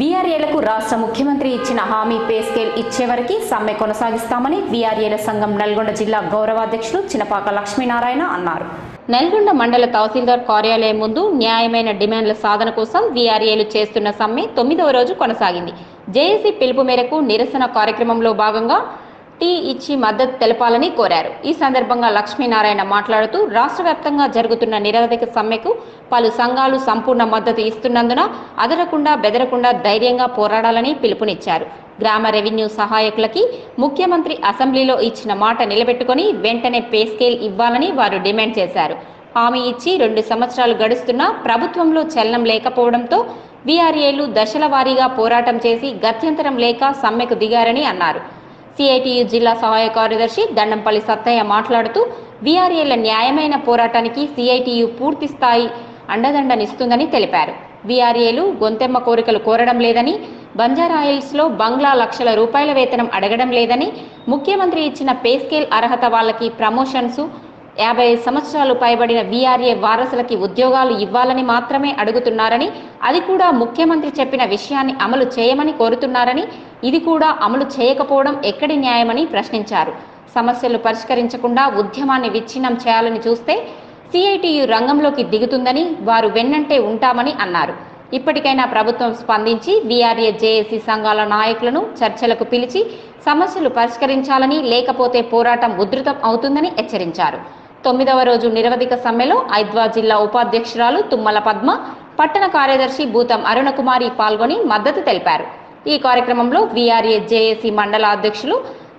వీఆర్ఏలకు రాష్ట్ర ముఖ్యమంత్రి ఇచ్చిన హామీ పే స్కేల్ ఇచ్చేవరకు సమ్మె కొనసాగిస్తామని వీఆర్ఏల సంఘం నల్గొండ జిల్లా గౌరవాధ్యక్షులు చినపాక లక్ష్మీనారాయణ అన్నారు. నల్గొండ మండల తహసీల్దార్ కార్యాలయం ముందు న్యాయమైన డిమాండ్ల సాధన కోసం వీఆర్ఏలు చేస్తున్న సమ్మె తొమ్మిదవ రోజు కొనసాగింది. జేఏసీ పిలుపు మేరకు నిరసన కార్యక్రమంలో భాగంగా టీ ఇచ్చి మద్దతు తెలపాలని కోరారు. ఈ సందర్భంగా లక్ష్మీనారాయణ మాట్లాడుతూ రాష్ట్ర వ్యాప్తంగా జరుగుతున్న నిరవధిక సమ్మెకు పలు సంఘాలు సంపూర్ణ మద్దతు ఇస్తున్నందున అదరకుండా బెదరకుండా ధైర్యంగా పోరాడాలని పిలుపునిచ్చారు. గ్రామ రెవెన్యూ సహాయకులకి ముఖ్యమంత్రి అసెంబ్లీలో ఇచ్చిన మాట నిలబెట్టుకొని వెంటనే పే స్కేల్ ఇవ్వాలని వారు డిమాండ్ చేశారు. హామీ ఇచ్చి రెండు సంవత్సరాలు గడుస్తున్నా ప్రభుత్వంలో చలనం లేకపోవడంతో వీఆర్ఏలు దశల వారీగా పోరాటం చేసి గత్యంతరం లేక సమ్మెకు దిగారని అన్నారు. సిఐటియు జిల్లా సహాయ కార్యదర్శి దండంపల్లి సత్తయ్య మాట్లాడుతూ వీఆర్ఏల న్యాయమైన పోరాటానికి సిఐటియు పూర్తి స్థాయి అండదండనిస్తుందని తెలిపారు. వీఆర్ఏలు గొంతెమ్మ కోరికలు కోరడం లేదని బంజారాయిల్స్లో బంగ్లా లక్షల రూపాయల వేతనం అడగడం లేదని ముఖ్యమంత్రి ఇచ్చిన పే స్కేల్ అర్హత వాళ్ళకి ప్రమోషన్స్ యాభై ఐదు సంవత్సరాలు పైబడిన వీఆర్ఏ వారసులకి ఉద్యోగాలు ఇవ్వాలని మాత్రమే అడుగుతున్నారని అది కూడా ముఖ్యమంత్రి చెప్పిన విషయాన్ని అమలు చేయమని కోరుతున్నారని ఇది కూడా అమలు చేయకపోవడం ఎక్కడి న్యాయమని ప్రశ్నించారు. సమస్యలు పరిష్కరించకుండా ఉద్యమాన్ని విచ్ఛిన్నం చేయాలని చూస్తే సిఐటియు రంగంలోకి దిగుతుందని వారు వెన్నంటే ఉంటామని అన్నారు. ఇప్పటికైనా ప్రభుత్వం స్పందించి వీఆర్ఏ జేఏసీ సంఘాల నాయకులను చర్చలకు పిలిచి సమస్యలు పరిష్కరించాలని లేకపోతే పోరాటం ఉధృతం అవుతుందని హెచ్చరించారు. తొమ్మిదవ రోజు నిరవధిక సమ్మెలో ఐద్వా జిల్లా ఉపాధ్యక్షురాలు తుమ్మల పద్మ పట్టణ కార్యదర్శి భూతం అరుణకుమారి పాల్గొని మద్దతు తెలిపారు. ఈ కార్యక్రమంలో విఆర్ఏ జేఏసీ మండల అధ్యక్షులు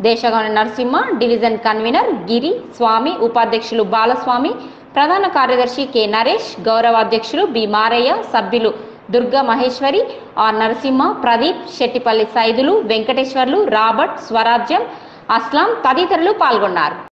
దేశగాని నరసింహ డివిజన్ కన్వీనర్ గిరి స్వామి ఉపాధ్యక్షులు బాలస్వామి ప్రధాన కార్యదర్శి కె నరేష్ గౌరవాధ్యక్షులు బి మారయ్య సభ్యులు దుర్గా మహేశ్వరి ఆర్ నరసింహ ప్రదీప్ శెట్టిపల్లి సైదులు వెంకటేశ్వర్లు రాబర్ట్ స్వరాజ్యం అస్లాం తదితరులు పాల్గొన్నారు.